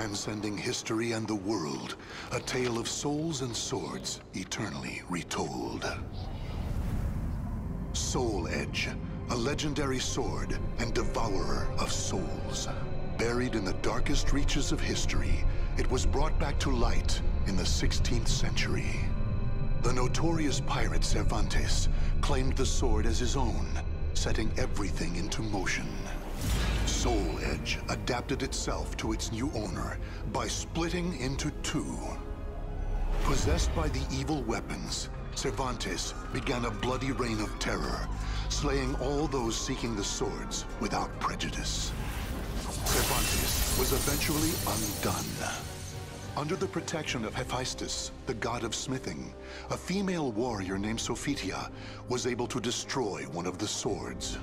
transcending history and the world, a tale of souls and swords eternally retold. Soul Edge, a legendary sword and devourer of souls. Buried in the darkest reaches of history, it was brought back to light in the 16th century. The notorious pirate Cervantes claimed the sword as his own, setting everything into motion. Soul Edge adapted itself to its new owner by splitting into two. Possessed by the evil weapons, Cervantes began a bloody reign of terror, slaying all those seeking the swords without prejudice. Cervantes was eventually undone. Under the protection of Hephaestus, the god of smithing, a female warrior named Sophitia was able to destroy one of the swords.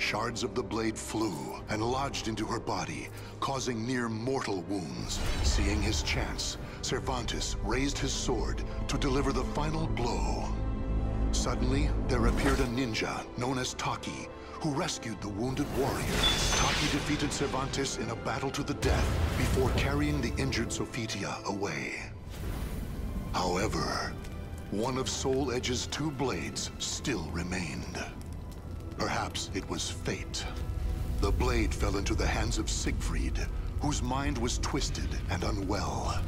Shards of the blade flew and lodged into her body, causing near mortal wounds. Seeing his chance, Cervantes raised his sword to deliver the final blow. Suddenly, there appeared a ninja known as Taki, who rescued the wounded warrior. Taki defeated Cervantes in a battle to the death before carrying the injured Sophitia away. However, one of Soul Edge's two blades still remained. Perhaps it was fate. The blade fell into the hands of Siegfried, whose mind was twisted and unwell.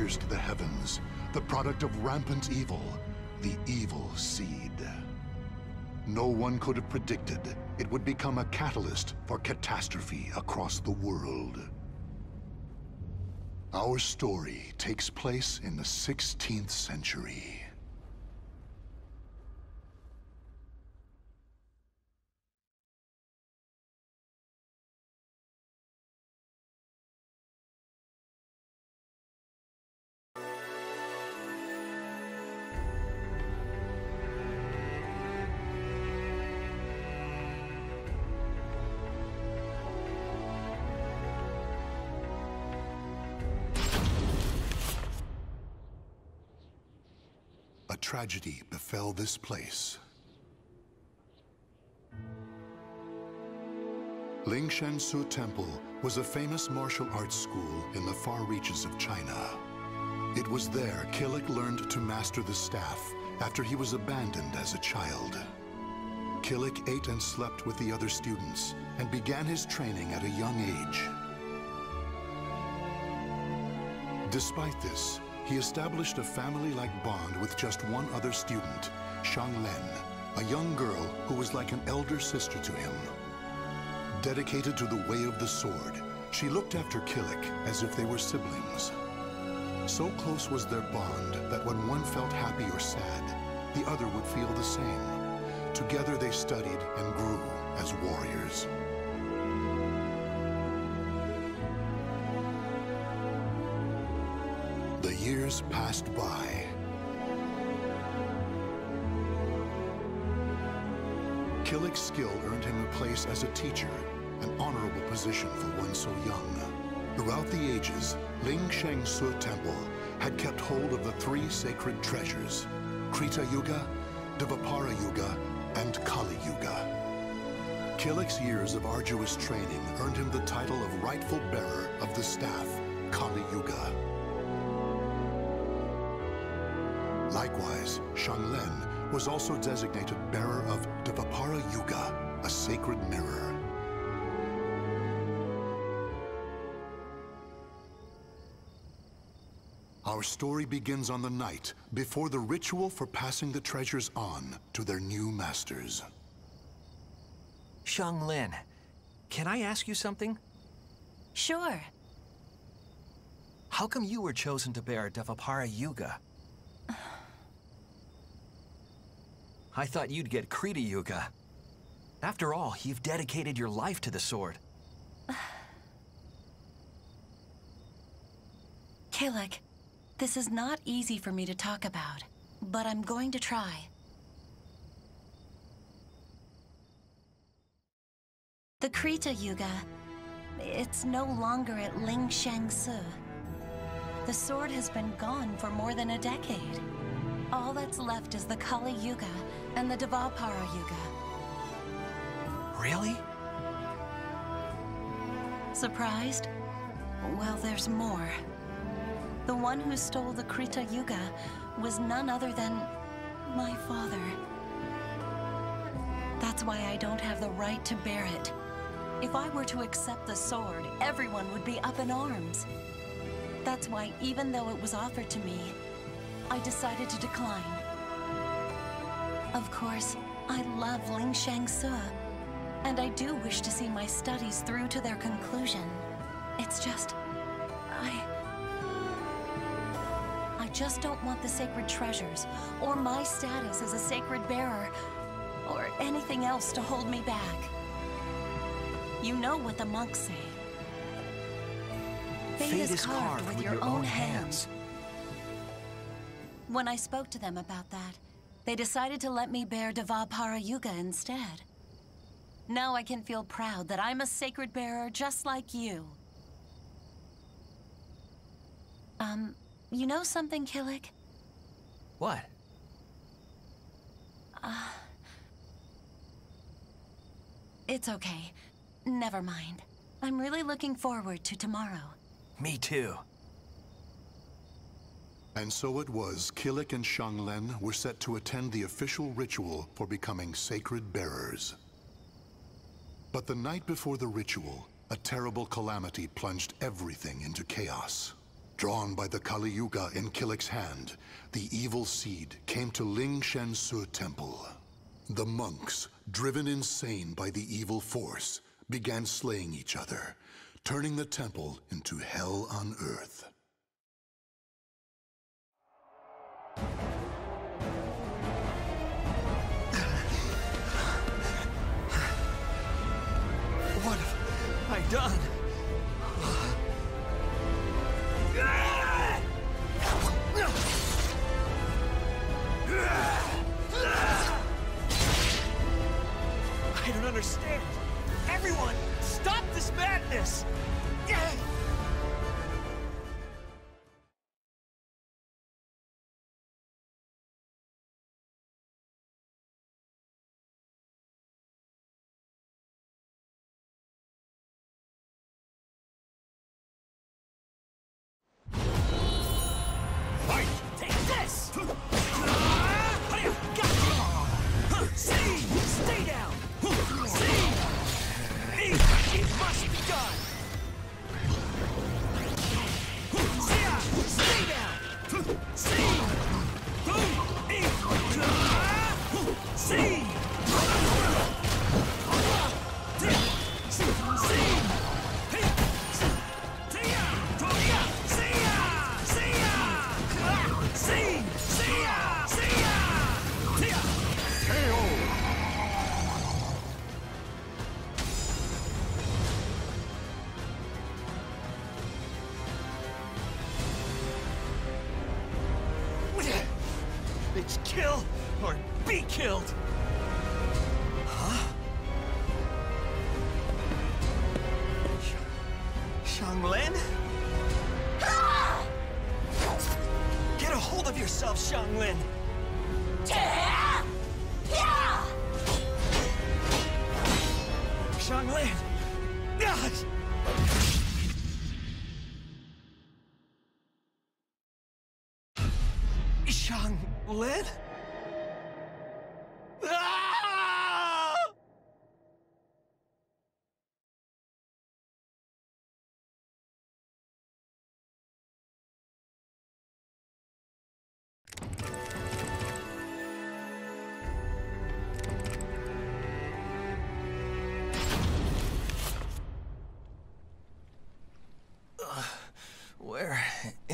Pierced the heavens, the product of rampant evil, the evil seed. No one could have predicted it would become a catalyst for catastrophe across the world. Our story takes place in the 16th century. Tragedy befell this place. Ling Sheng Su Temple was a famous martial arts school in the far reaches of China. It was there Kilik learned to master the staff after he was abandoned as a child. Kilik ate and slept with the other students and began his training at a young age. Despite this, he established a family-like bond with just one other student, Xianglian, a young girl who was like an elder sister to him. Dedicated to the way of the sword, she looked after Kilik as if they were siblings. So close was their bond that when one felt happy or sad, the other would feel the same. Together they studied and grew as warriors. Passed by. Kilik's skill earned him a place as a teacher, an honorable position for one so young. Throughout the ages, Ling Sheng Su Temple had kept hold of the three sacred treasures, Krita Yuga, Dvapara Yuga, and Kali Yuga. Kilik's years of arduous training earned him the title of rightful bearer of the staff, Kali Yuga. Likewise, Xianglian was also designated bearer of Dvapara Yuga, a sacred mirror. Our story begins on the night before the ritual for passing the treasures on to their new masters. Xianglian, can I ask you something? Sure. How come you were chosen to bear Dvapara Yuga? I thought you'd get Krita Yuga. After all, you've dedicated your life to the sword. Kilik, this is not easy for me to talk about, but I'm going to try. The Krita Yuga, it's no longer at Ling Sheng Su. The sword has been gone for more than a decade. All that's left is the Kali Yuga and the Dvapara Yuga. Really? Surprised? Well, there's more. The one who stole the Krita Yuga was none other than my father. That's why I don't have the right to bear it. If I were to accept the sword, everyone would be up in arms. That's why, even though it was offered to me, I decided to decline. Of course, I love Ling Sheng Su, and I do wish to see my studies through to their conclusion. It's just... I... I just don't want the sacred treasures, or my status as a sacred bearer, or anything else to hold me back. You know what the monks say. Fate, is carved, with, your, own hands. When I spoke to them about that, they decided to let me bear Dvapara Yuga instead. Now I can feel proud that I'm a sacred bearer just like you. Um, you know something, Kilik? What? It's okay. Never mind. I'm really looking forward to tomorrow. Me too. And so it was, Kilik and Xianglian were set to attend the official ritual for becoming sacred bearers. But the night before the ritual, a terrible calamity plunged everything into chaos. Drawn by the Kali Yuga in Kilik's hand, the evil seed came to Ling Sheng Su Temple. The monks, driven insane by the evil force, began slaying each other, turning the temple into hell on earth. What have I done? Killed!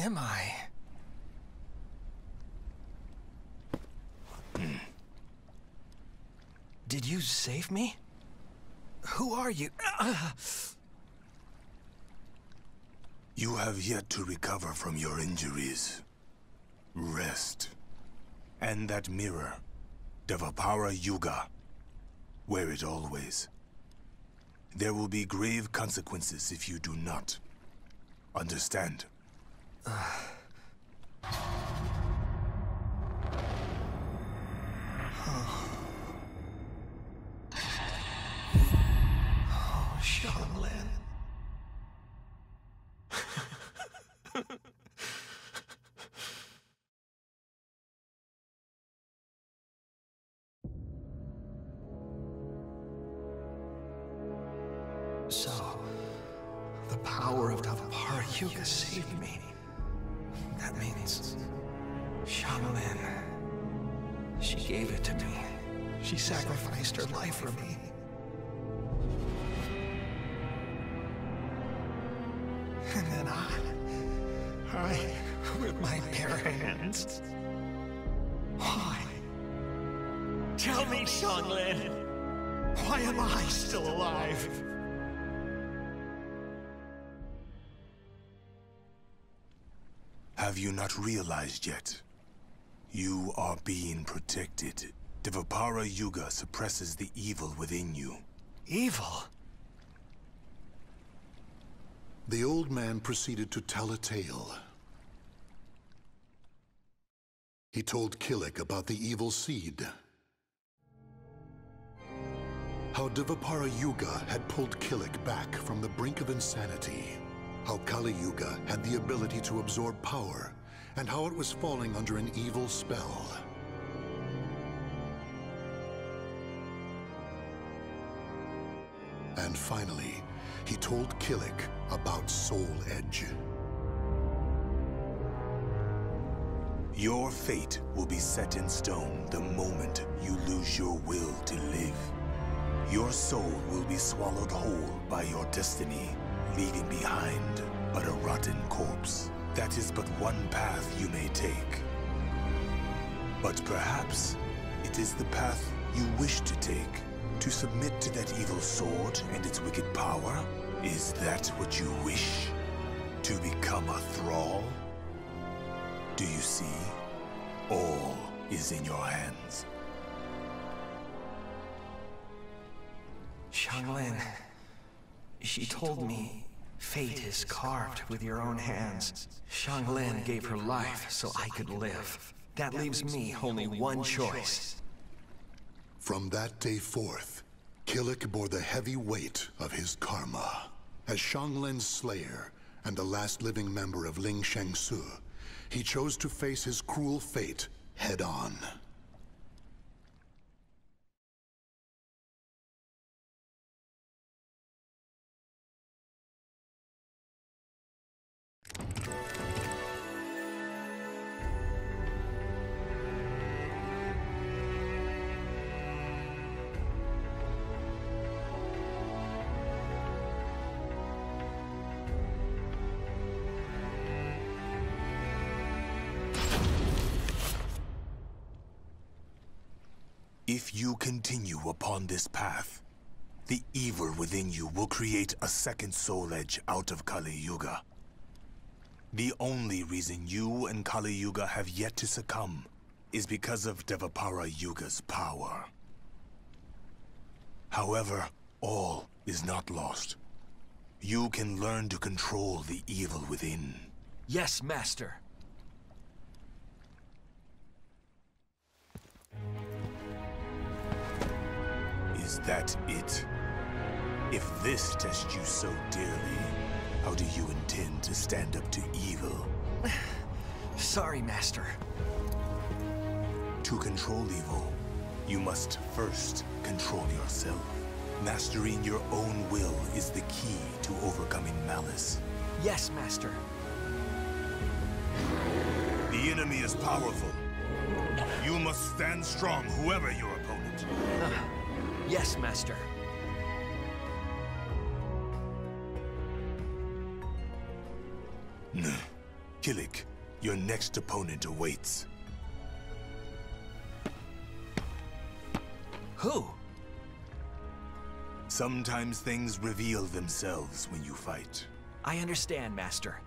Am I? Hmm. Did you save me? Who are you? You have yet to recover from your injuries. Rest. And that mirror, Dvapara Yuga. Wear it always. There will be grave consequences if you do not. Understand? あっ。And then I, I, with my bare hands. Why? Tell me, Xianglian. Why am I still alive? Have you not realized yet? You are being protected. Dvapara Yuga suppresses the evil within you. Evil? The old man proceeded to tell a tale. He told Kilik about the evil seed. How Dvapara Yuga had pulled Kilik back from the brink of insanity. How Kali Yuga had the ability to absorb power, and how it was falling under an evil spell. And finally, he told Kilik about Soul Edge. Your fate will be set in stone the moment you lose your will to live. Your soul will be swallowed whole by your destiny, leaving behind but a rotten corpse. That is but one path you may take. But perhaps it is the path you wish to take. To submit to that evil sword and its wicked power? Is that what you wish? To become a thrall? Do you see? All is in your hands. Xianglian. She told me fate is carved with your own hands. Xianglian gave her life so I could live. That leaves me only one choice. From that day forth, Kilik bore the heavy weight of his karma. As Xianglian's slayer and the last living member of Ling Sheng Su, he chose to face his cruel fate head on. You continue upon this path, the evil within you will create a second soul edge out of Kali Yuga. The only reason you and Kali Yuga have yet to succumb is because of Dvapara Yuga's power. However, all is not lost. You can learn to control the evil within. Yes, Master. Is that it? If this tests you so dearly, how do you intend to stand up to evil? Sorry, Master. To control evil, you must first control yourself. Mastering your own will is the key to overcoming malice. Yes, Master. The enemy is powerful. You must stand strong, whoever your opponent. Yes, Master. Nuh. Kilik, your next opponent awaits. Who? Sometimes things reveal themselves when you fight. I understand, Master.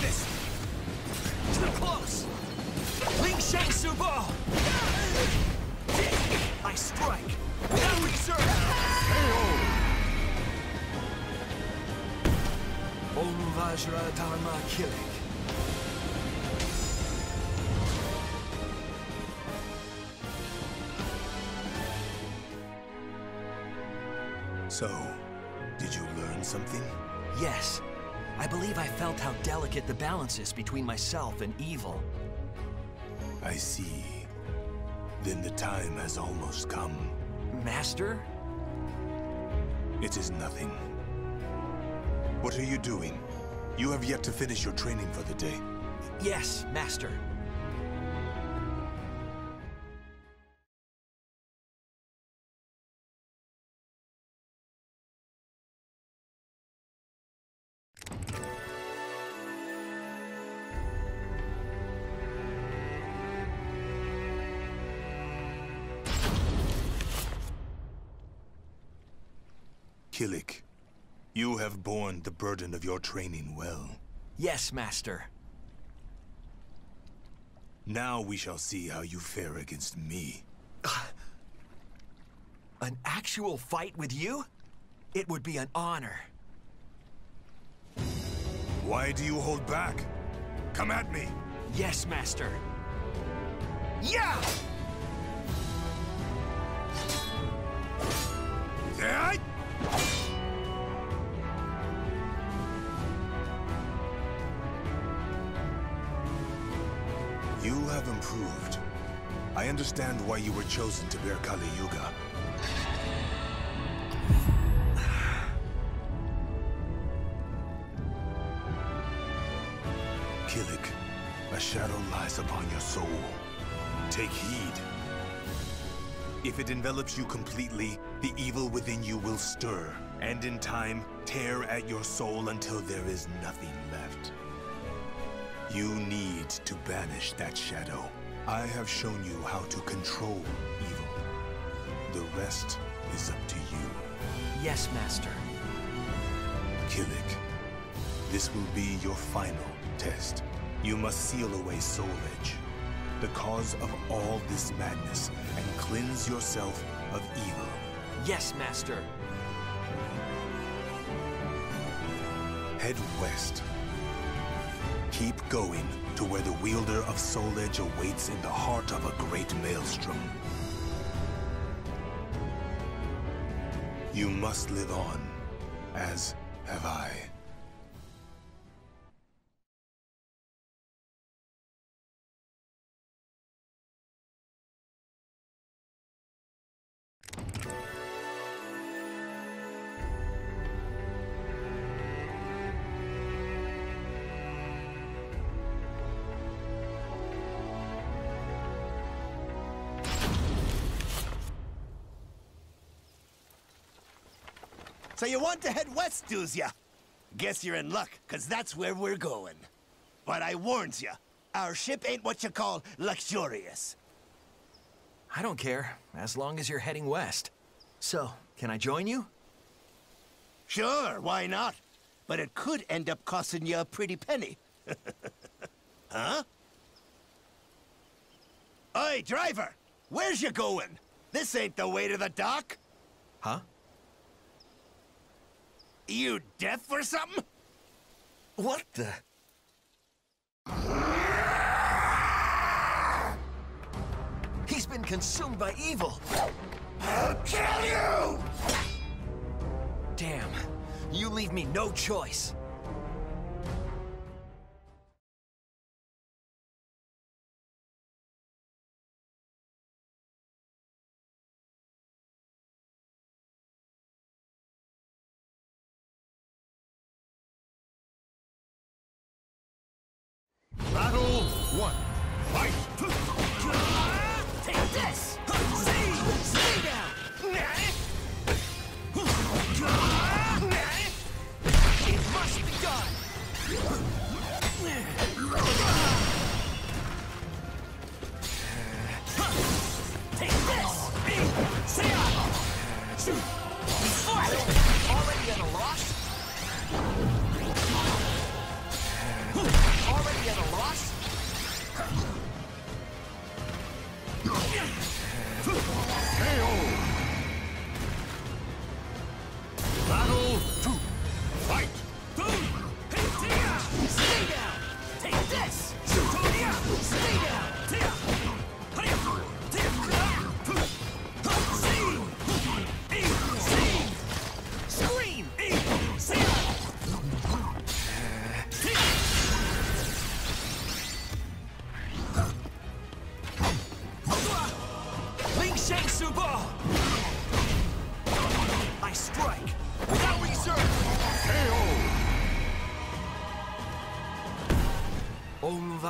This! Too close! Ling Sheng Su Bo! I strike! Without reserve! Om Vajra Dharma Killing. Believe I felt how delicate the balance is between myself and evil. I see. Then the time has almost come. Master? It is nothing. What are you doing? You have yet to finish your training for the day. Yes, Master. Kilik, you have borne the burden of your training well. Yes, Master. Now we shall see how you fare against me. An actual fight with you? It would be an honor. Why do you hold back? Come at me! Yes, Master. Yeah! Yeah! Improved. I understand why you were chosen to bear Kali Yuga. Kilik, a shadow lies upon your soul. Take heed. If it envelops you completely, the evil within you will stir, and in time, tear at your soul until there is nothing left. You need to banish that shadow. I have shown you how to control evil. The rest is up to you. Yes, Master. Kilik, this will be your final test. You must seal away Soul Edge, the cause of all this madness, and cleanse yourself of evil. Yes, Master. Head west. Keep going to where the wielder of Soul Edge awaits in the heart of a great maelstrom. You must live on, as have I. want to head west, doos ya? Guess you're in luck, cause that's where we're going. But I warns ya, our ship ain't what you call luxurious. I don't care, as long as you're heading west. So, can I join you? Sure, why not? But it could end up costing you a pretty penny. huh? Oi, driver! Where's you going? This ain't the way to the dock. Huh? You deaf or something? What the? He's been consumed by evil! I'll kill you! Damn, you leave me no choice.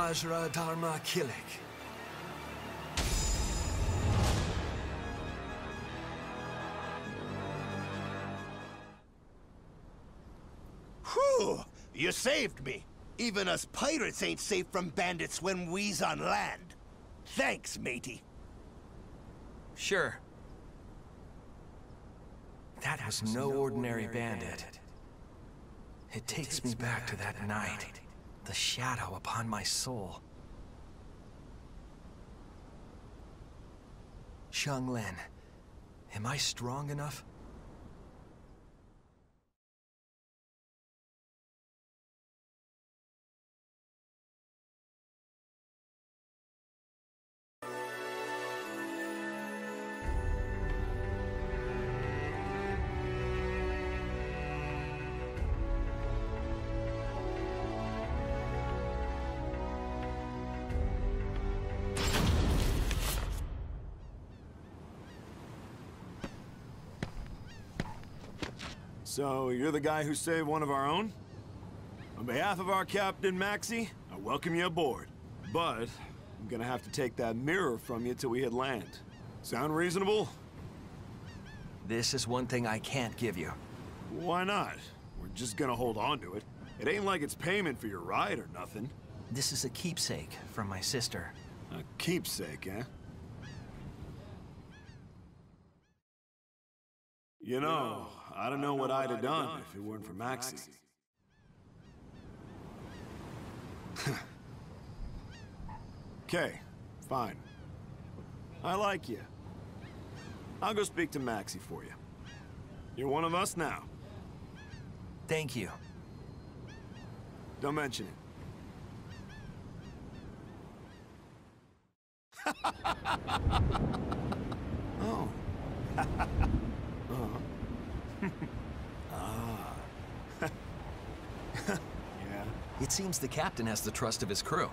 Vajra Dharma Kilik. Whew! You saved me. Even us pirates ain't safe from bandits when we's on land. Thanks, matey. Sure. That was no ordinary bandit. It takes me back to that night. The shadow upon my soul. Xianglian, am I strong enough? So, you're the guy who saved one of our own? On behalf of our captain, Maxi, I welcome you aboard. But, I'm gonna have to take that mirror from you till we hit land. Sound reasonable? This is one thing I can't give you. Why not? We're just gonna hold on to it. It ain't like it's payment for your ride or nothing. This is a keepsake from my sister. A keepsake, eh? You know, I don't know what I'd have done if it weren't for Maxi. Okay, fine. I like you. I'll go speak to Maxi for you. You're one of us now. Thank you. Don't mention it. oh. ah. yeah. It seems the captain has the trust of his crew.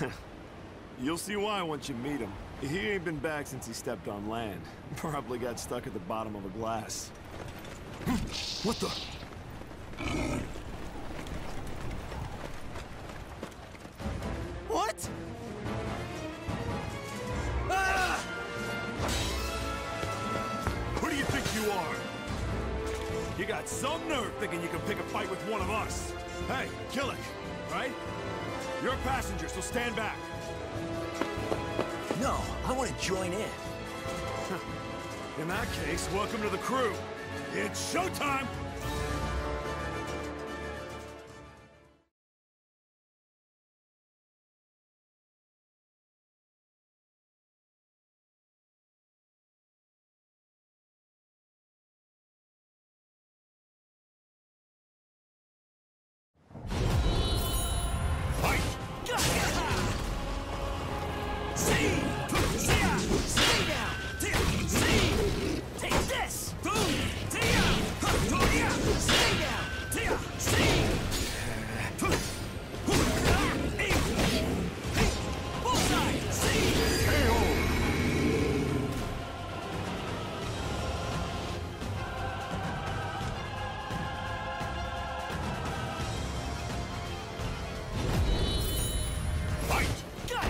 You'll see why once you meet him. He ain't been back since he stepped on land. Probably got stuck at the bottom of a glass. What the? You think you are? You got some nerve thinking you can pick a fight with one of us. Hey, Kilik, right? You're a passenger, so stand back. No, I want to join in. In that case, welcome to the crew. It's showtime!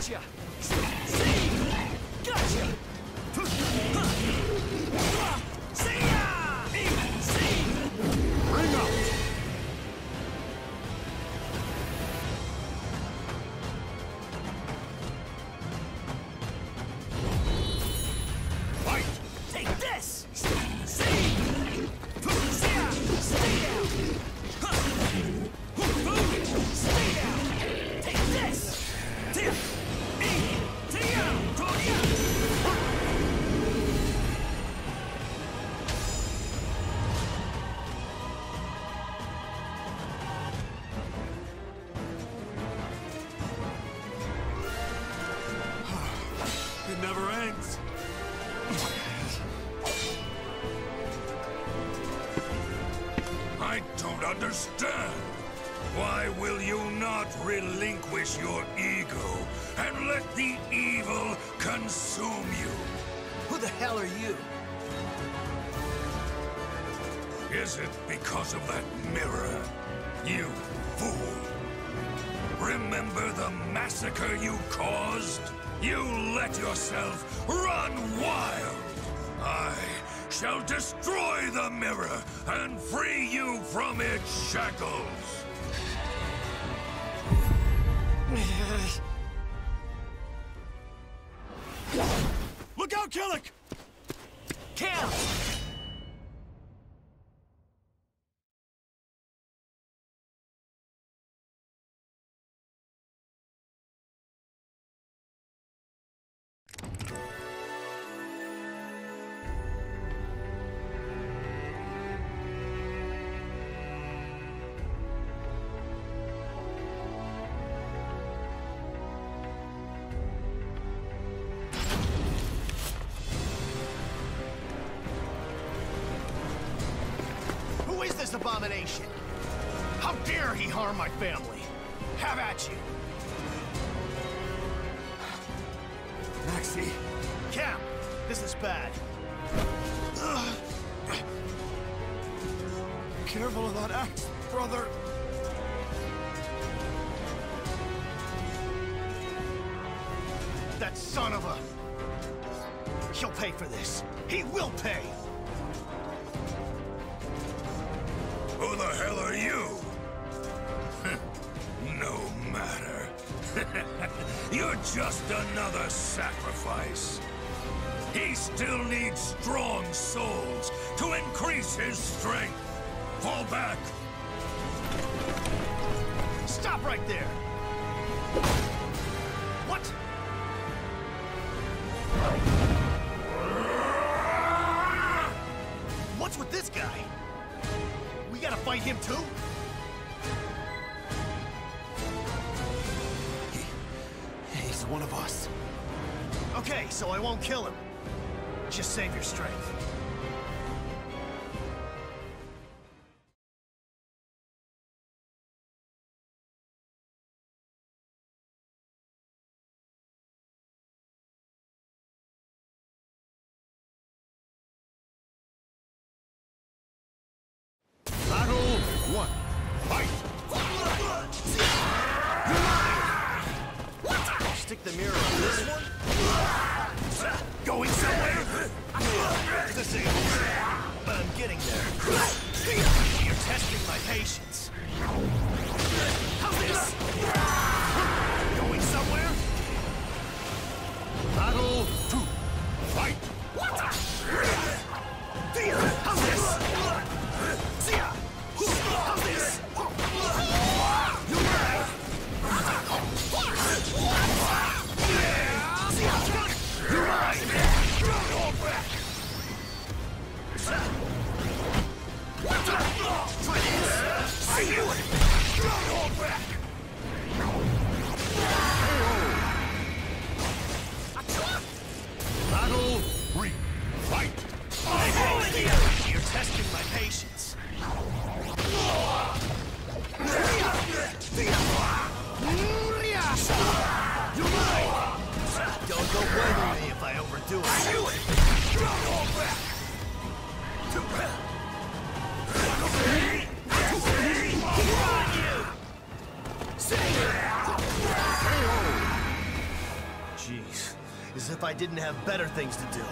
Gotcha! Your ego and let the evil consume you? Who the hell are you? Is it because of that mirror? You fool! Remember the massacre you caused? You let yourself run wild! I shall destroy the mirror and free you from its shackles! よし。Abomination? How dare he harm my family? Have at you. Maxi, Cam, this is bad. Be careful of that axe, brother. That son of a... He'll pay for this. He will pay! Who the hell are you? no matter. You're just another sacrifice. He still needs strong souls to increase his strength. Fall back. Stop right there! Kill him. Just save your strength. But I'm getting there. You're testing my patience. How's this? Patience. Don't go blaming me if I overdo it. Jeez, as if I didn't have better things to do.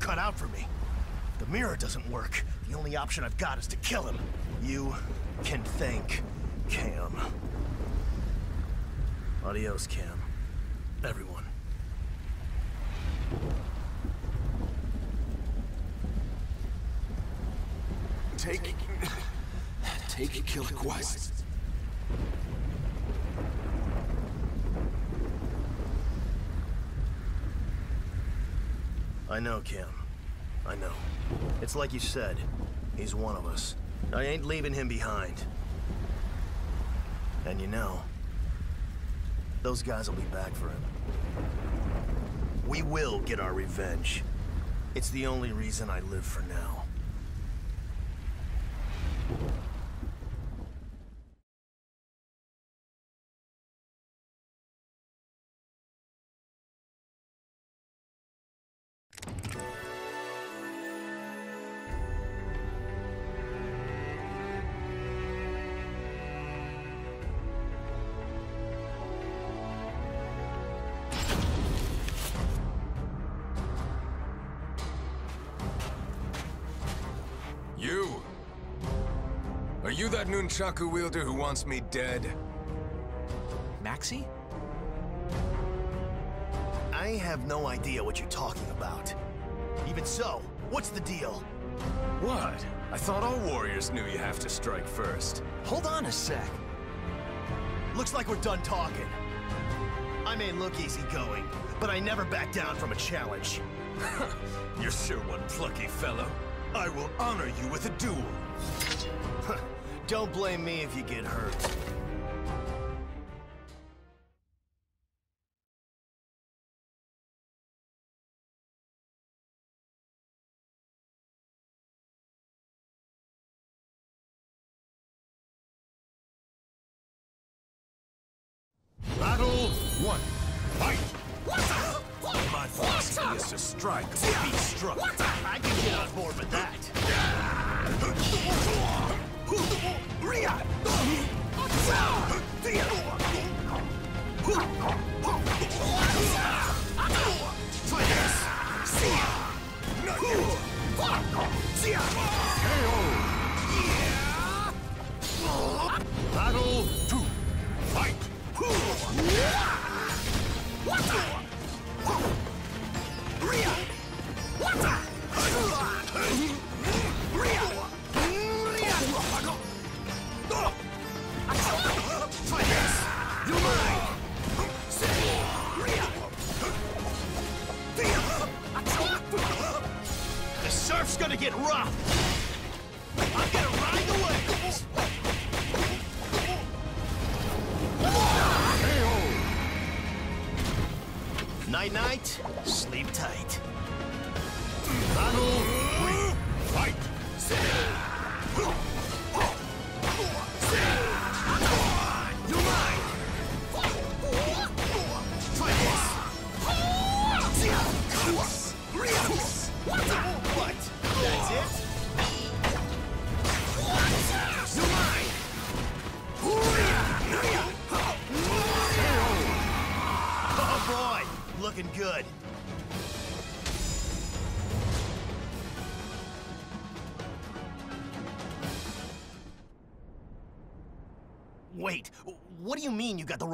Cut out for me. The mirror doesn't work. The only option I've got is to kill him. You can thank Cam. Adios, Cam. Everyone. Take... Take Killer Quest. I know, Cam. I know. It's like you said. He's one of us. I ain't leaving him behind. And you know, those guys will be back for him. We will get our revenge. It's the only reason I live for now. Nunchaku wielder who wants me dead? Maxi? I have no idea what you're talking about. Even so, what's the deal? What? I thought all warriors knew you have to strike first. Hold on a sec. Looks like we're done talking. I may look easygoing, but I never back down from a challenge. You're sure one plucky fellow. I will honor you with a duel. Don't blame me if you get hurt.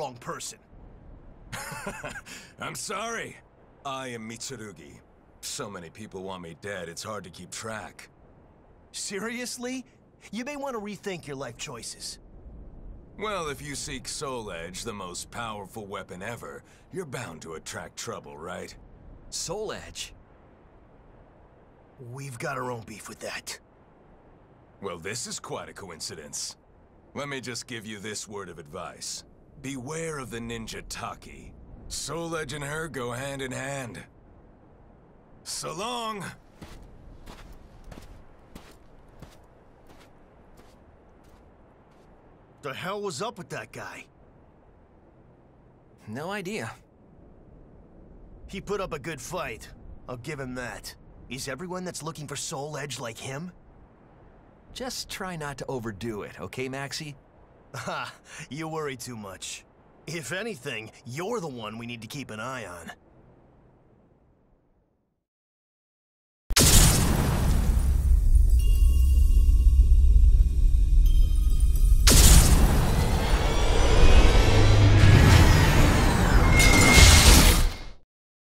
Wrong person? I'm sorry. I am Mitsurugi. So many people want me dead, it's hard to keep track. Seriously? You may want to rethink your life choices. Well, if you seek Soul Edge, the most powerful weapon ever, you're bound to attract trouble, right? Soul Edge? We've got our own beef with that. Well, this is quite a coincidence. Let me just give you this word of advice. Beware of the ninja Taki. Soul Edge and her go hand in hand. So long! The hell was up with that guy? No idea. He put up a good fight. I'll give him that. Is everyone that's looking for Soul Edge like him? Just try not to overdo it, okay, Maxi? Ha! You worry too much. If anything, you're the one we need to keep an eye on.